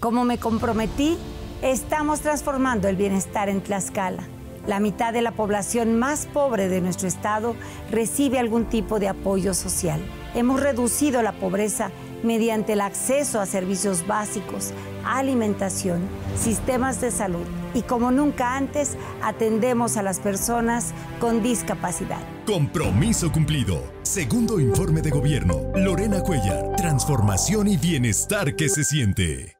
Como me comprometí, estamos transformando el bienestar en Tlaxcala. La mitad de la población más pobre de nuestro estado recibe algún tipo de apoyo social. Hemos reducido la pobreza mediante el acceso a servicios básicos, alimentación, sistemas de salud y como nunca antes atendemos a las personas con discapacidad. Compromiso cumplido. Segundo informe de gobierno. Lorena Cuellar. Transformación y bienestar que se siente.